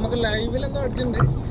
നമുക്ക് ലൈവിലെന്തോ അടിച്ചിട്ടുണ്ട്.